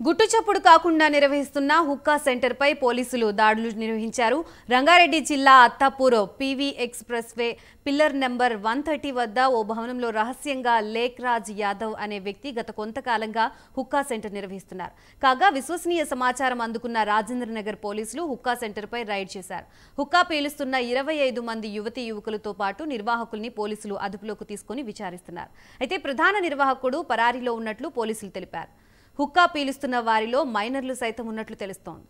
గుట్టుచప్పుడు కాకుండా నిర్వహిస్తున్న హుక్కా సెంటర్పై పోలీసులు దాడులు నిర్వహించారు. రంగారెడ్డి జిల్లా Attapur PV express way pillar number one thirty వద్ద ఓ భవనంలో రహస్యంగా లేక్ రాజ్ యాదవ్ అనే వ్యక్తి గత కొంతకాలంగా హుక్కా సెంటర్ నిర్వహిస్తున్నారు. కాగా విశ్వసనీయ సమాచారం అందుకున్న రాజేంద్రనగర్ పోలీసులు హుక్కా సెంటర్పై రైడ్ చేశారు. హుక్కా పీలుస్తున్న ఇరవై ఐదు మంది యువతి యువకులతో పాటు నిర్వాహకుల్ని పోలీసులు అదుపులోకి తీసుకుని విచారిస్తున్నారు. అయితే ప్రధాన నిర్వాహకుడు పరారీలో ఉన్నట్లు పోలీసులు తెలిపారు. హుక్కా పీలుస్తున్న వారిలో మైనర్లు సైతం ఉన్నట్లు తెలుస్తోంది.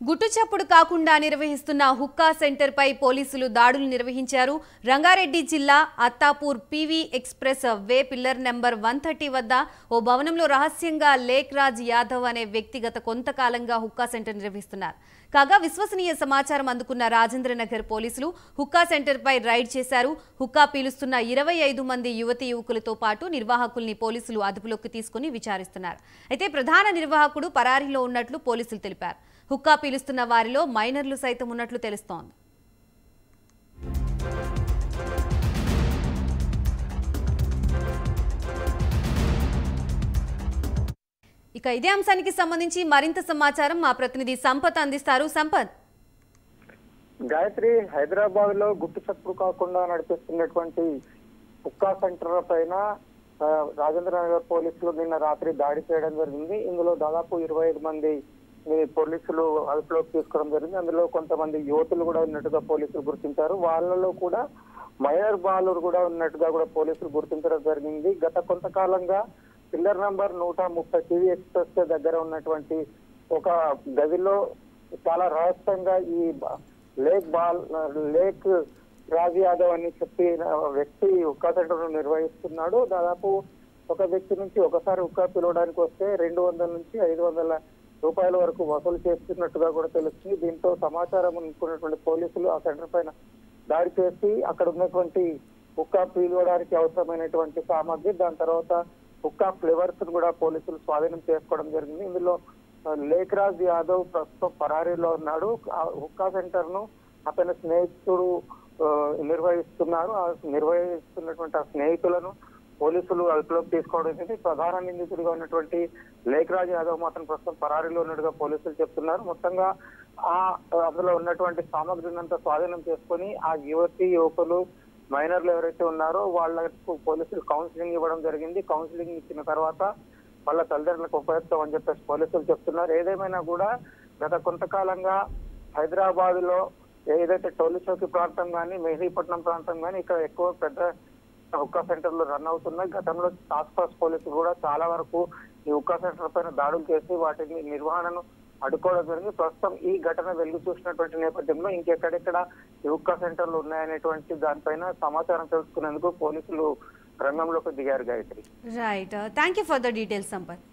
గుట్టుచప్పుడు కాకుండా నిర్వహిస్తున్న హుక్కా సెంటర్పై పోలీసులు దాడులు నిర్వహించారు. రంగారెడ్డి జిల్లా Attapur PV express way pillar number one thirty వద్ద ఓ భవనంలో రహస్యంగా లేక్ రాజ్ యాదవ్ అనే వ్యక్తి గత కొంతకాలంగా హుక్కా సెంటర్ నిర్వహిస్తున్నారు. కాగా విశ్వసనీయ సమాచారం అందుకున్న రాజేంద్రనగర్ పోలీసులు హుక్కా సెంటర్పై రైడ్ చేశారు. హుక్కా పీలుస్తున్న ఇరవై ఐదు మంది యువతి యువకులతో పాటు నిర్వాహకుల్ని పోలీసులు అదుపులోకి తీసుకుని విచారిస్తున్నారు. అయితే ప్రధాన నిర్వాహకుడు పరారీలో ఉన్నట్లు పోలీసులు తెలిపారు. హుక్కా పీలుస్తున్న వారిలో మైనర్లు సైతం ఉన్నట్లు తెలుస్తోంది. ఇక ఇదే అంశానికి సంబంధించి మరింత సమాచారం మా ప్రతినిధి సంపత్ అందిస్తారు. సంపత్. గాయత్రి హైదరాబాద్లో గుట్టు చప్పుడు కాకుండా నడిపిస్తున్నటువంటి కుక్కా సెంటర్ల పైన రాజేంద్ర నగర్ పోలీసులు నిన్న రాత్రి దాడి చేయడం జరిగింది. ఇందులో దాదాపు ఇరవై ఐదు మంది మీ పోలీసులు అదుపులోకి తీసుకోవడం జరిగింది. అందులో కొంతమంది యువతులు కూడా ఉన్నట్టుగా పోలీసులు గుర్తించారు. వాళ్ళలో కూడా మైనర్ బాలురు కూడా ఉన్నట్టుగా కూడా పోలీసులు గుర్తించడం జరిగింది. గత కొంతకాలంగా పిల్లర్ నంబర్ నూట ముప్పై టీవీ ఎక్స్ప్రెస్ దగ్గర ఉన్నటువంటి ఒక గదిలో చాలా రహస్యంగా ఈ లేక్ బాల్ లేక్ రాజ్ యాదవ్ అని చెప్పి వ్యక్తి ఉక్కా నిర్వహిస్తున్నాడు. దాదాపు ఒక వ్యక్తి నుంచి ఒకసారి ఉక్కా పిలవడానికి వస్తే రెండు వందల నుంచి ఐదు వందల రూపాయల వరకు వసూలు చేస్తున్నట్టుగా కూడా తెలుస్తుంది. దీంతో సమాచారం అనుకున్నటువంటి పోలీసులు ఆ సెంటర్ పైన దాడి చేసి అక్కడ ఉన్నటువంటి ఉక్కా పీలవడానికి అవసరమైనటువంటి సామాగ్రి దాని తర్వాత హుక్కా ఫ్లేవర్స్ కూడా పోలీసులు స్వాధీనం చేసుకోవడం జరిగింది. ఇందులో లేఖరాజ్ యాదవ్ ప్రస్తుతం పరారీలో ఉన్నాడు. ఆ హుక్కా సెంటర్ను అతని స్నేహితుడు నిర్వహిస్తున్నారు. ఆ నిర్వహిస్తున్నటువంటి ఆ స్నేహితులను పోలీసులు అదుపులోకి తీసుకోవడం జరిగింది ప్రధాన నిందితుడిగా ఉన్నటువంటి లేఖరాజ్ యాదవ్ మాత్రం ప్రస్తుతం పరారీలో ఉన్నట్టుగా పోలీసులు చెప్తున్నారు. మొత్తంగా ఆ అందులో ఉన్నటువంటి సామగ్రినంతా అంతా స్వాధీనం చేసుకొని ఆ యువతి యువకులు మైనర్లు ఎవరైతే ఉన్నారో వాళ్ళకు పోలీసులు కౌన్సిలింగ్ ఇవ్వడం జరిగింది. కౌన్సిలింగ్ ఇచ్చిన తర్వాత వాళ్ళ తల్లిదండ్రులకు ఉపయోగిస్తాం అని చెప్పేసి పోలీసులు చెప్తున్నారు. ఏదేమైనా కూడా గత కొంతకాలంగా హైదరాబాద్లో ఏదైతే టోలిచౌకి ప్రాంతం కానీ మెహదీపట్నం ప్రాంతం కానీ ఇక్కడ ఎక్కువ పెద్ద హుక్కా సెంటర్లు రన్ అవుతున్నాయి. గతంలో టాస్క్ ఫోర్స్ పోలీసులు కూడా చాలా వరకు ఈ హుక్కా సెంటర్ పైన దాడులు చేసి వాటిని నిర్వహణను అడ్డుకోవడం జరిగింది. ప్రస్తుతం ఈ ఘటన వెలుగు చూసినటువంటి నేపథ్యంలో ఇంకెక్కడెక్కడ ఈ హుక్కా సెంటర్లు ఉన్నాయనేటువంటి దానిపైన సమాచారం తెలుసుకునేందుకు పోలీసులు రంగంలోకి దిగారు Gayatri. Right thank you for the details Sampath